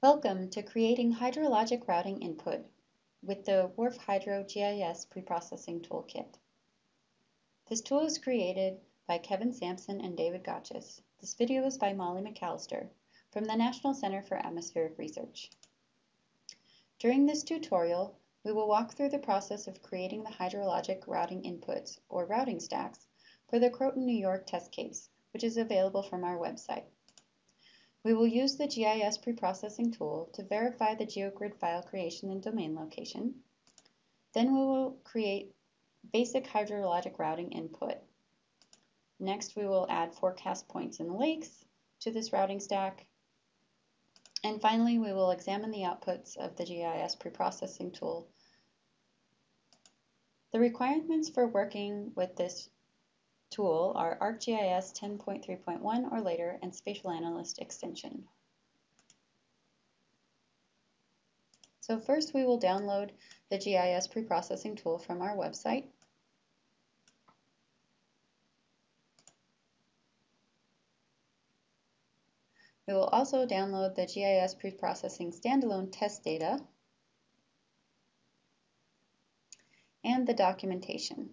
Welcome to creating hydrologic routing input with the WRF Hydro GIS Preprocessing Toolkit. This tool is created by Kevin Sampson and David Gochis. This video is by Molly McAllister from the National Center for Atmospheric Research. During this tutorial, we will walk through the process of creating the hydrologic routing inputs, or routing stacks, for the Croton, New York test case, which is available from our website. We will use the GIS preprocessing tool to verify the GeoGrid file creation and domain location. Then we will create basic hydrologic routing input. Next, we will add forecast points and lakes to this routing stack. And finally, we will examine the outputs of the GIS preprocessing tool. The requirements for working with this tool are ArcGIS 10.3.1 or later and Spatial Analyst extension. So first we will download the GIS preprocessing tool from our website. We will also download the GIS preprocessing standalone test data and the documentation.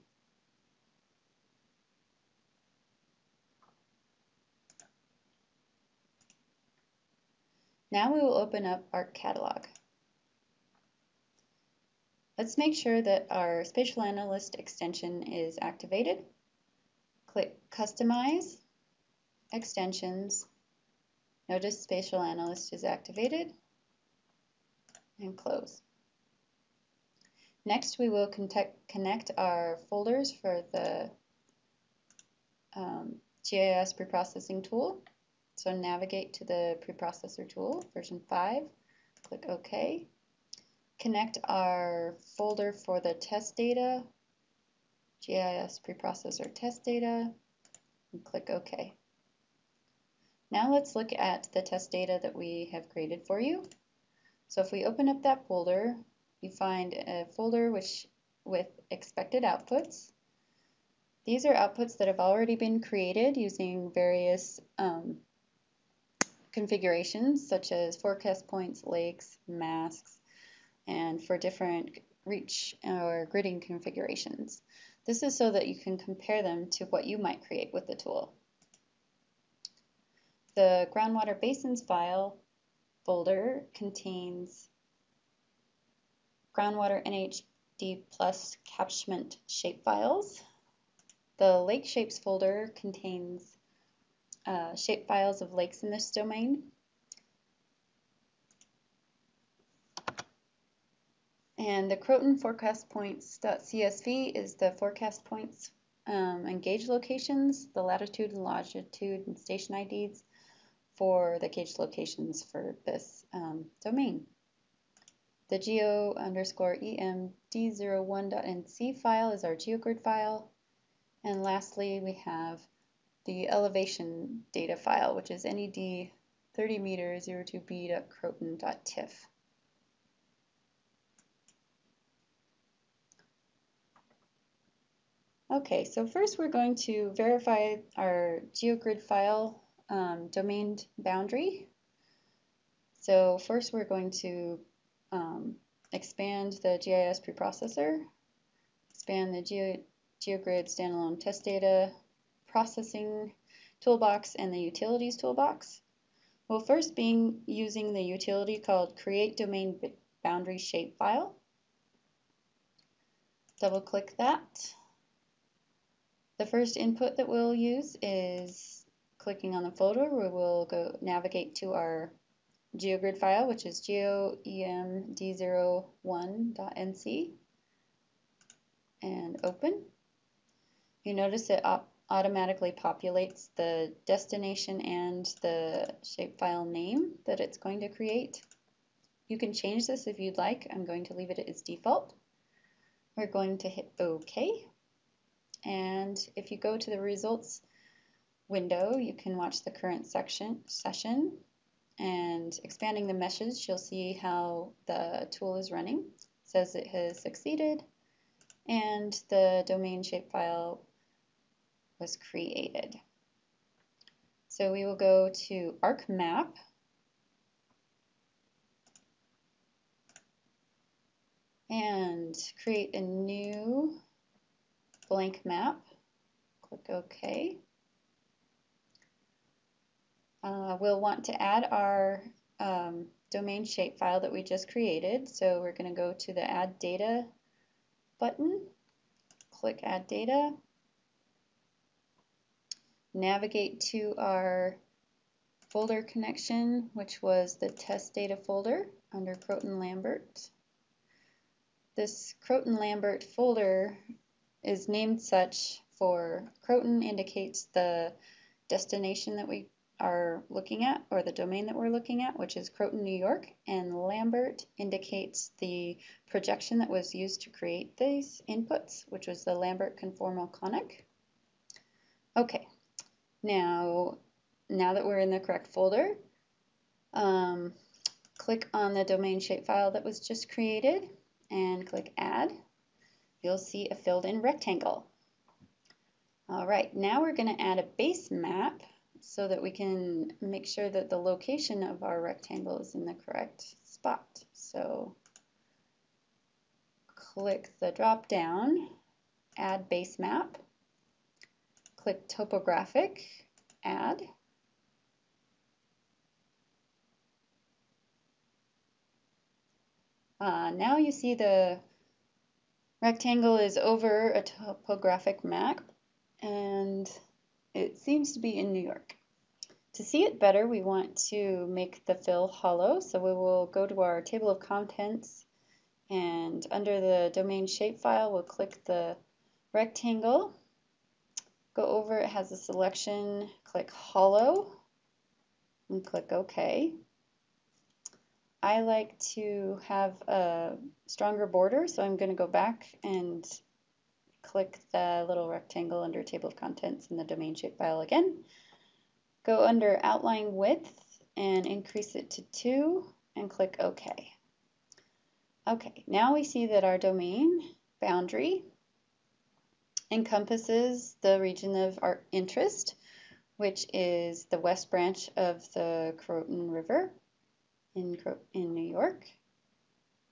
Now we will open up our catalog. Let's make sure that our Spatial Analyst extension is activated. Click Customize, Extensions. Notice Spatial Analyst is activated and close. Next, we will connect our folders for the um, GIS preprocessing tool. So navigate to the preprocessor tool, version 5, click OK. Connect our folder for the test data, GIS preprocessor test data, and click OK. Now let's look at the test data that we have created for you. So if we open up that folder, you find a folder which with expected outputs. These are outputs that have already been created using various um, configurations such as forecast points, lakes, masks, and for different reach or gridding configurations. This is so that you can compare them to what you might create with the tool. The groundwater basins file folder contains groundwater NHD plus catchment shapefiles. The lake shapes folder contains uh, shape files of lakes in this domain. And the Croton forecast points.csv is the forecast points um, and gauge locations, the latitude and longitude and station IDs for the gauge locations for this um, domain. The geo underscore emd01.nc file is our geogrid file. And lastly, we have the elevation data file, which is ned 30 meter 02b.croton.tif. Okay, so first we're going to verify our GeoGrid file um, domain boundary. So first we're going to um, expand the GIS preprocessor, expand the Geo GeoGrid standalone test data processing toolbox and the utilities toolbox. We'll first be using the utility called create domain boundary shapefile. Double click that. The first input that we'll use is clicking on the folder we will go navigate to our GeoGrid file which is geoemd01.nc and open. You notice it op automatically populates the destination and the shapefile name that it's going to create. You can change this if you'd like. I'm going to leave it as default. We're going to hit OK. And if you go to the results window, you can watch the current section session. And expanding the message, you'll see how the tool is running. It says it has succeeded. And the domain shapefile was created. So we will go to ArcMap. and create a new blank map. Click OK. Uh, we'll want to add our um, domain shapefile that we just created. So we're going to go to the Add Data button, click Add Data, navigate to our folder connection, which was the test data folder under Croton-Lambert. This Croton-Lambert folder is named such for Croton indicates the destination that we are looking at, or the domain that we're looking at, which is Croton, New York, and Lambert indicates the projection that was used to create these inputs, which was the Lambert conformal conic. Okay, now, now that we're in the correct folder, um, click on the domain shapefile that was just created and click Add. You'll see a filled in rectangle. All right, now we're going to add a base map so that we can make sure that the location of our rectangle is in the correct spot. So click the drop down, add base map, click topographic, add, Uh, now you see the rectangle is over a topographic map and it seems to be in New York. To see it better, we want to make the fill hollow. So we will go to our table of contents and under the domain shapefile, we'll click the rectangle. Go over, it has a selection, click hollow, and click OK. I like to have a stronger border, so I'm going to go back and click the little rectangle under table of contents in the domain shapefile again. Go under outline width and increase it to 2 and click OK. Okay, now we see that our domain boundary encompasses the region of our interest, which is the west branch of the Croton River in, in New York.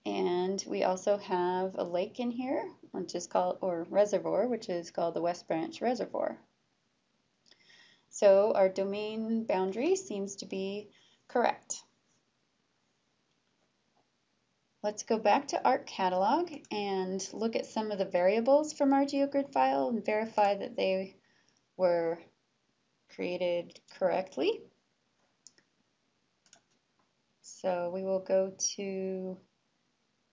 And we also have a lake in here, which is called, or reservoir, which is called the West Branch Reservoir. So our domain boundary seems to be correct. Let's go back to ARC Catalog and look at some of the variables from our GeoGrid file and verify that they were created correctly. So we will go to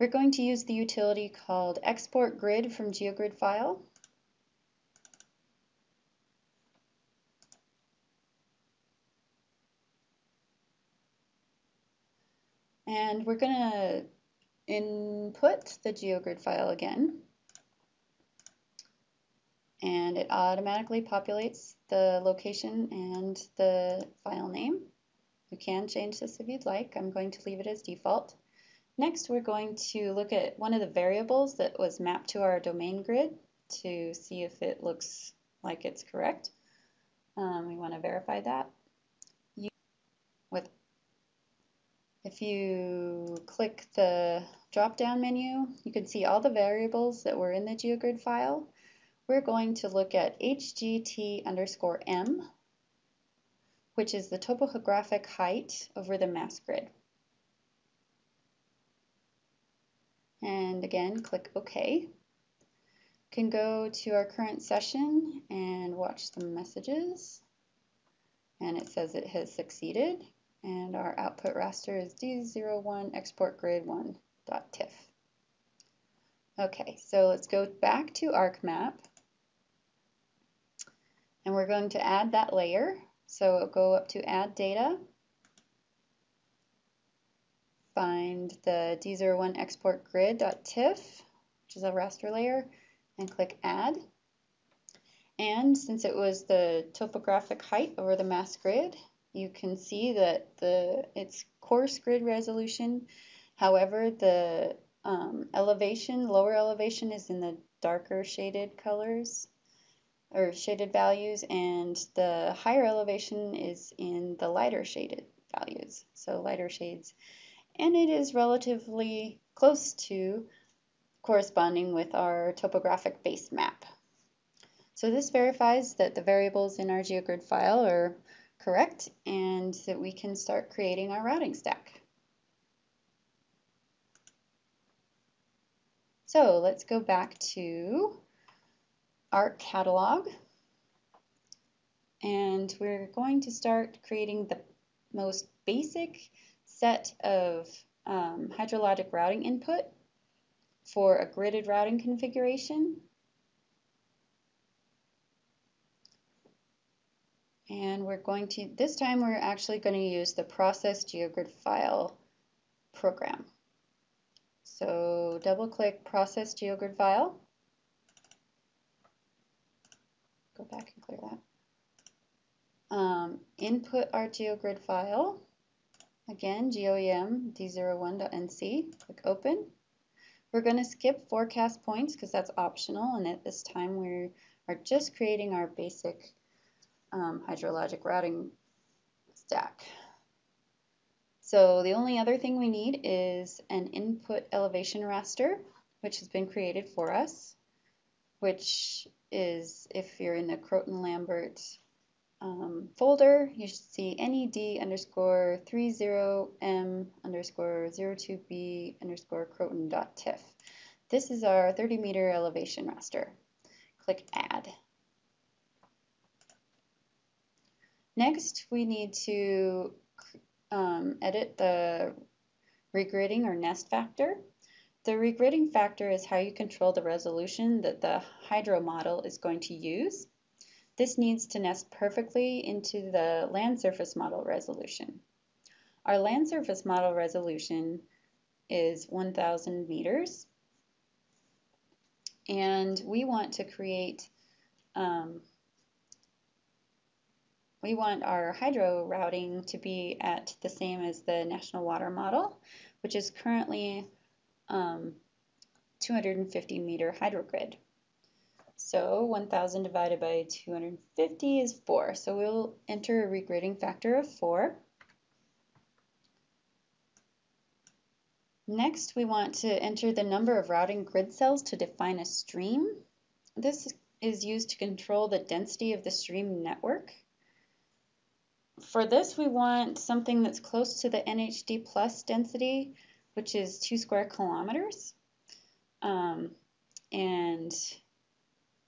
we're going to use the utility called export grid from GeoGrid file. And we're going to input the GeoGrid file again. And it automatically populates the location and the file name. You can change this if you'd like. I'm going to leave it as default. Next, we're going to look at one of the variables that was mapped to our domain grid to see if it looks like it's correct. Um, we want to verify that. You, with, if you click the drop-down menu, you can see all the variables that were in the GeoGrid file. We're going to look at HGT underscore M, which is the topographic height over the mass grid. and again click OK. You Can go to our current session and watch the messages and it says it has succeeded and our output raster is D01 export grid 1.tiff. Okay, so let's go back to ArcMap and we're going to add that layer. So go up to add data find the D01 export grid.tiff, which is a raster layer, and click add. And since it was the topographic height over the mass grid, you can see that the it's coarse grid resolution. However, the um, elevation, lower elevation is in the darker shaded colors or shaded values and the higher elevation is in the lighter shaded values. So lighter shades and it is relatively close to corresponding with our topographic base map. So this verifies that the variables in our GeoGrid file are correct and that we can start creating our routing stack. So let's go back to our catalog and we're going to start creating the most basic set of um, hydrologic routing input for a gridded routing configuration. And we're going to, this time we're actually going to use the process geogrid file program. So double click process geogrid file. Go back and clear that. Um, input our geogrid file. Again, GOEM D01.NC. Click open. We're going to skip forecast points because that's optional and at this time we are just creating our basic um, hydrologic routing stack. So the only other thing we need is an input elevation raster, which has been created for us, which is if you're in the Croton-Lambert um, folder, you should see NED underscore 30M underscore 02B underscore Croton.tiff. This is our 30 meter elevation raster. Click add. Next, we need to um, edit the regridding or nest factor. The regridding factor is how you control the resolution that the hydro model is going to use. This needs to nest perfectly into the land surface model resolution. Our land surface model resolution is 1000 meters and we want to create um, we want our hydro routing to be at the same as the National Water Model, which is currently um, 250 meter hydrogrid. So 1000 divided by 250 is 4. So we'll enter a regridding factor of 4. Next, we want to enter the number of routing grid cells to define a stream. This is used to control the density of the stream network for this, we want something that's close to the NHD plus density, which is two square kilometers. Um, and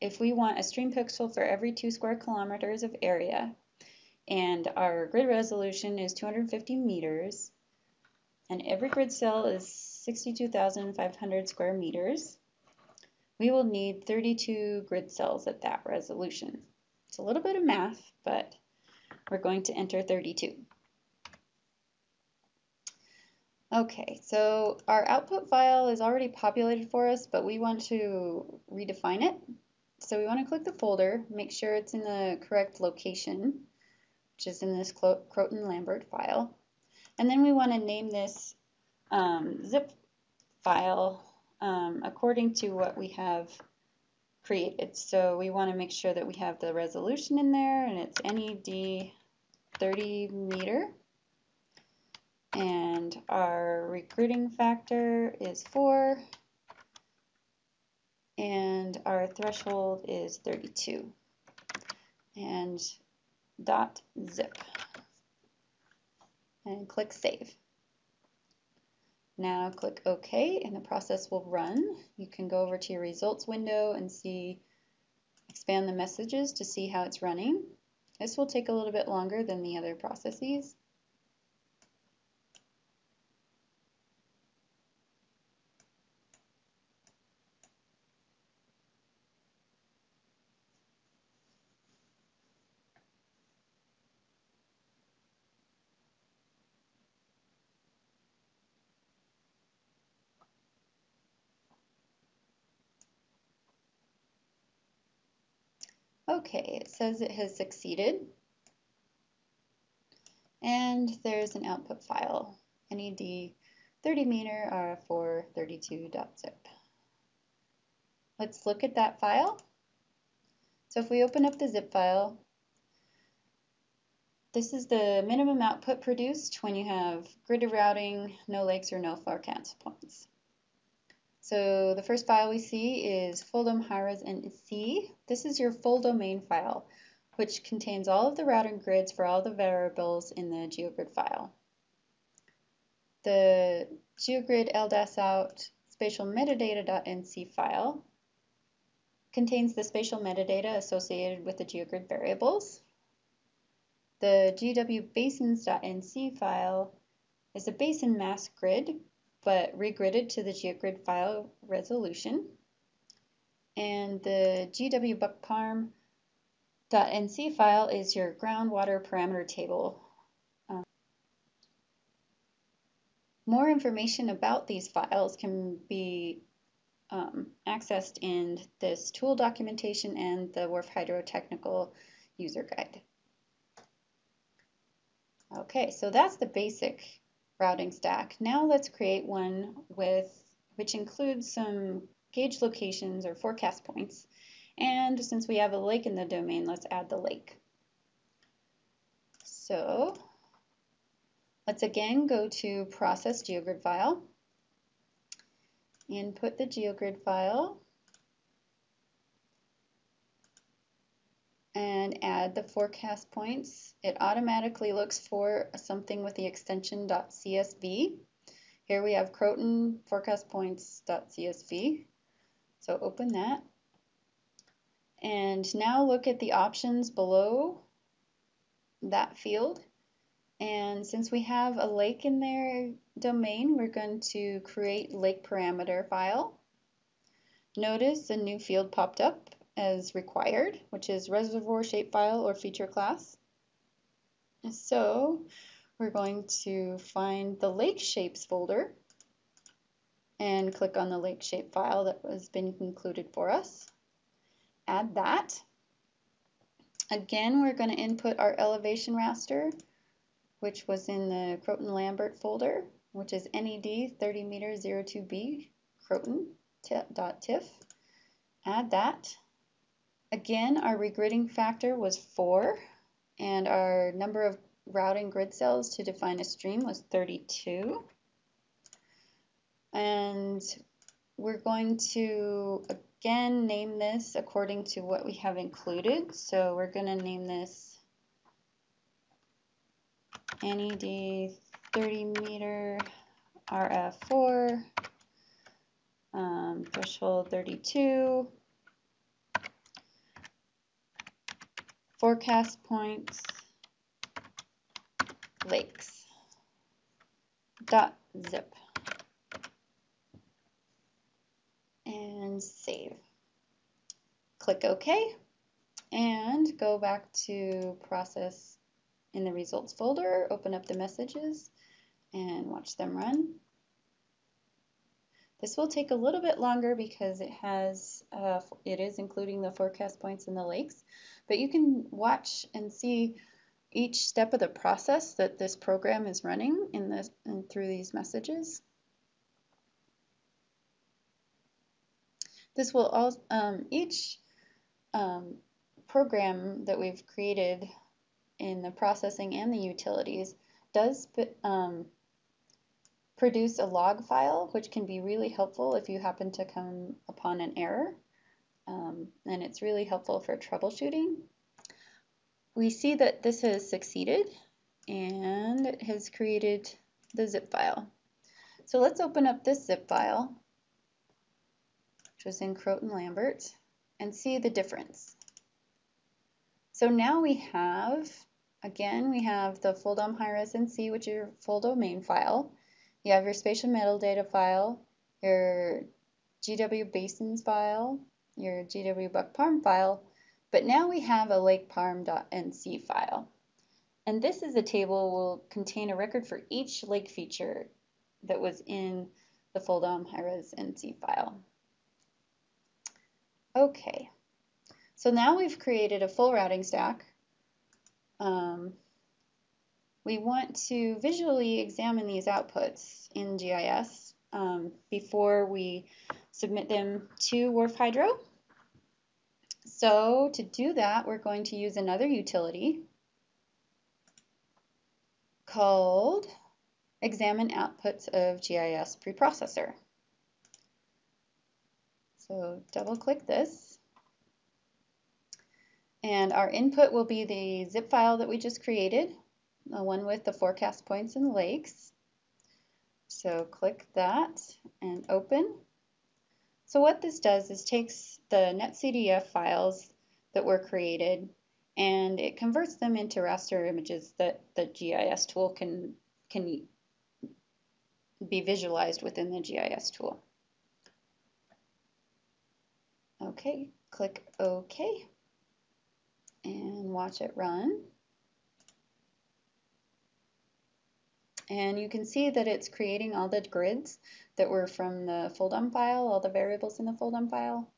if we want a stream pixel for every two square kilometers of area, and our grid resolution is 250 meters, and every grid cell is 62,500 square meters, we will need 32 grid cells at that resolution. It's a little bit of math, but we're going to enter 32. Okay, so our output file is already populated for us, but we want to redefine it. So we want to click the folder, make sure it's in the correct location, which is in this Croton-Lambert file. And then we want to name this um, zip file um, according to what we have created. So we want to make sure that we have the resolution in there and it's NED 30 meter. And our regridding factor is 4. And our threshold is 32. And dot zip. And click Save. Now click OK and the process will run. You can go over to your results window and see, expand the messages to see how it's running. This will take a little bit longer than the other processes. Okay, it says it has succeeded. And there's an output file, NED 30 meter RF432.zip. Let's look at that file. So if we open up the zip file, this is the minimum output produced when you have grid routing, no lakes or no forecast points. So the first file we see is Fulldom HiRes NC. This is your full domain file, which contains all of the routing grids for all the variables in the GeoGrid file. The GeoGrid LDAS out spatial metadata.nc file contains the spatial metadata associated with the GeoGrid variables. The gwbasins.nc file is a basin mass grid but regridded to the GeoGrid file resolution. And the gwbuckparm.nc file is your groundwater parameter table. Um, more information about these files can be um, accessed in this tool documentation and the WRF Hydro Technical User Guide. Okay, so that's the basic routing stack. Now let's create one with which includes some gauge locations or forecast points. And since we have a lake in the domain, let's add the lake. So let's again go to Process GeoGrid File, input the GeoGrid file, add the forecast points. It automatically looks for something with the extension .csv. Here we have Croton forecast points.csv. So open that. And now look at the options below that field. And since we have a lake in their domain, we're going to create lake parameter file. Notice a new field popped up as required, which is reservoir shapefile or feature class. So we're going to find the lake shapes folder and click on the lake shapefile that has been included for us. Add that. Again, we're going to input our elevation raster, which was in the Croton-Lambert folder, which is NED 30 meter 02B croton.tif. Add that. Again, our regridding factor was 4, and our number of routing grid cells to define a stream was 32. And we're going to, again, name this according to what we have included. So we're going to name this NED 30 meter RF4, um, threshold 32, forecast points, lakes, dot zip, and save. Click OK, and go back to process in the results folder, open up the messages, and watch them run. This will take a little bit longer because it has, uh, it is including the forecast points in the lakes, but you can watch and see each step of the process that this program is running in this and through these messages. This will all, um, each um, program that we've created in the processing and the utilities does um, produce a log file, which can be really helpful if you happen to come upon an error. Um, and it's really helpful for troubleshooting. We see that this has succeeded and it has created the zip file. So let's open up this zip file, which was in Croton-Lambert, and see the difference. So now we have, again, we have the full DOM HiRes NC, which is your full domain file. You have your spatial metadata file, your GW basins file, your GW buckparm file, but now we have a lakeparm.nc file. And this is a table will contain a record for each lake feature that was in the full DOM HiRes NC file. Okay, so now we've created a full routing stack. Um, we want to visually examine these outputs in GIS um, before we submit them to WRF Hydro. So to do that, we're going to use another utility called Examine Outputs of GIS Preprocessor. So double click this. And our input will be the zip file that we just created, the one with the forecast points and lakes. So click that and open. So what this does is takes the NetCDF files that were created and it converts them into raster images that the GIS tool can, can be visualized within the GIS tool. Okay, click OK and watch it run. And you can see that it's creating all the grids that were from the Fulldom file, all the variables in the Fulldom file.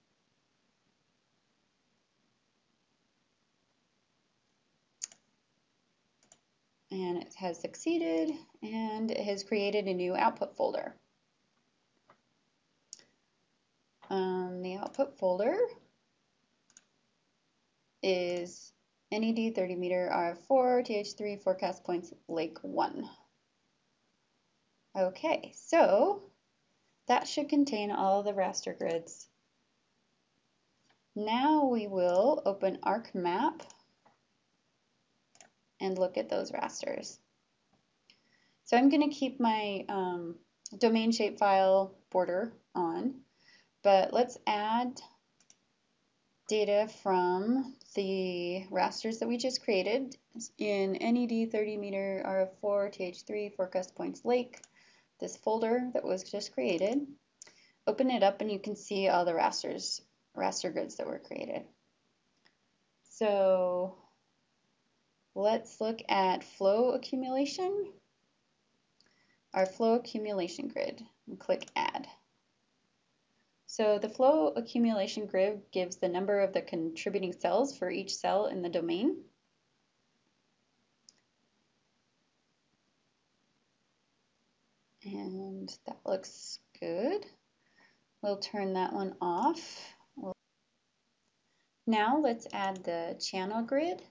And it has succeeded and it has created a new output folder. Um, the output folder is NED 30 meter RF4, TH3 forecast points Lake 1. Okay, so that should contain all the raster grids. Now we will open ArcMap and look at those rasters. So I'm going to keep my um, domain shapefile border on, but let's add data from the rasters that we just created in NED 30 meter RF4 TH3 forecast points lake, this folder that was just created. Open it up and you can see all the rasters, raster grids that were created. So let's look at flow accumulation. Our flow accumulation grid and click add. So the flow accumulation grid gives the number of the contributing cells for each cell in the domain. And that looks good. We'll turn that one off. Now let's add the channel grid.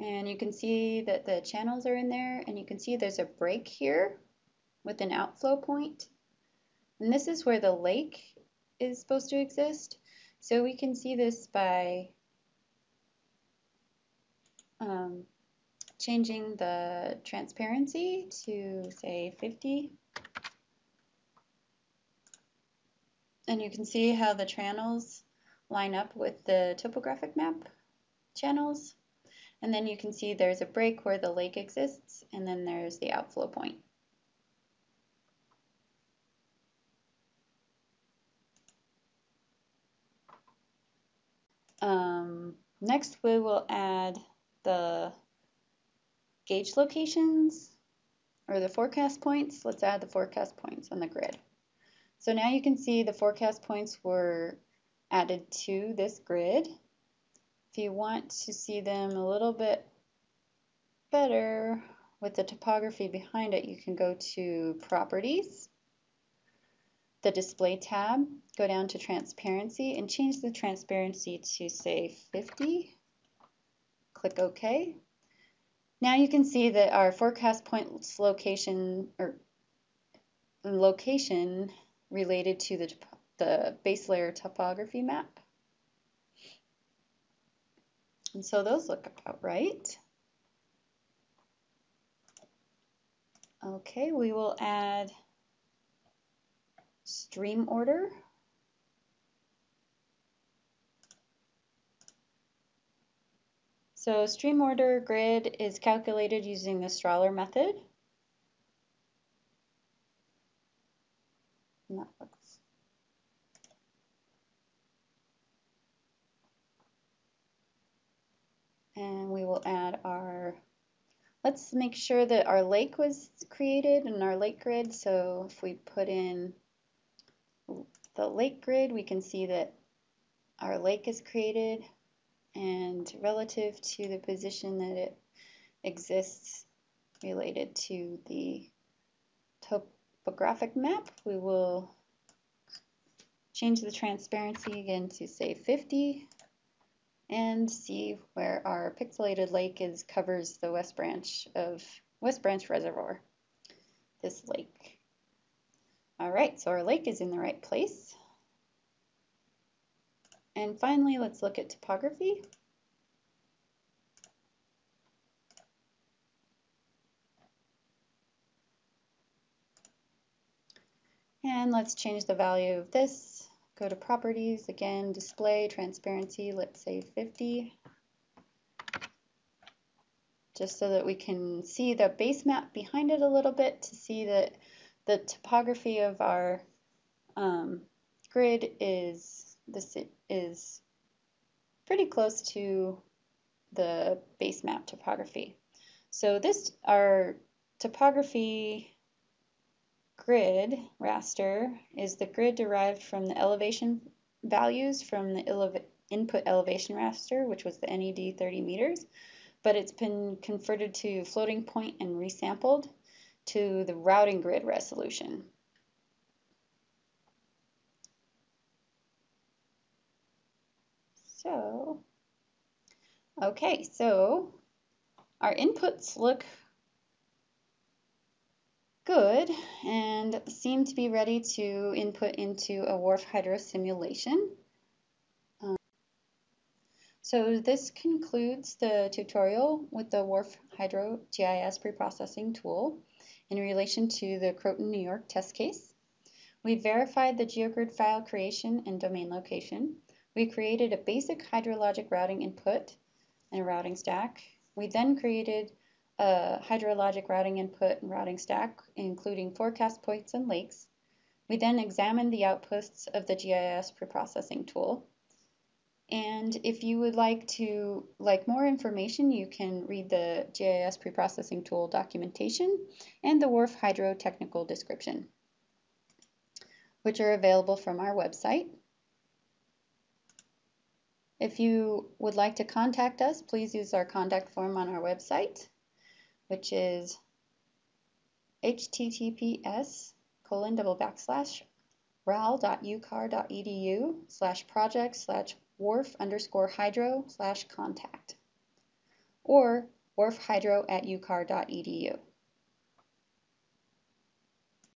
And you can see that the channels are in there and you can see there's a break here with an outflow point. And this is where the lake is supposed to exist. So we can see this by um, changing the transparency to say 50. And you can see how the channels line up with the topographic map channels. And then you can see there's a break where the lake exists, and then there's the outflow point. Um, next, we will add the gauge locations or the forecast points. Let's add the forecast points on the grid. So now you can see the forecast points were added to this grid. If you want to see them a little bit better with the topography behind it, you can go to Properties, the Display tab, go down to Transparency, and change the transparency to, say, 50. Click OK. Now you can see that our forecast points location or location related to the, the base layer topography map. And so those look about right. Okay, we will add stream order. So stream order grid is calculated using the Strahler method. And that looks and we will add our, let's make sure that our lake was created in our lake grid. So if we put in the lake grid, we can see that our lake is created and relative to the position that it exists related to the topographic map, we will change the transparency again to say 50 and see where our pixelated lake is covers the west branch of West Branch Reservoir. this lake. All right, so our lake is in the right place. And finally, let's look at topography. And let's change the value of this. Go to properties, again, display, transparency, let's say 50. Just so that we can see the base map behind it a little bit to see that the topography of our um, grid is this is pretty close to the base map topography. So this our topography grid raster is the grid derived from the elevation values from the ele input elevation raster, which was the NED 30 meters, but it's been converted to floating point and resampled to the routing grid resolution. So, okay, so our inputs look good and seem to be ready to input into a WRF Hydro simulation. Um, so this concludes the tutorial with the WRF Hydro GIS preprocessing tool in relation to the Croton, New York test case. We verified the GeoGrid file creation and domain location. We created a basic hydrologic routing input and a routing stack. We then created a hydrologic routing input and routing stack, including forecast points and lakes. We then examined the outputs of the GIS preprocessing tool. And if you would like to like more information, you can read the GIS preprocessing tool documentation and the WRF Hydro technical description, which are available from our website. If you would like to contact us, please use our contact form on our website which is https colon double backslash ral.ucar.edu slash project slash wrf underscore hydro slash contact or wrfhydro at ucar.edu.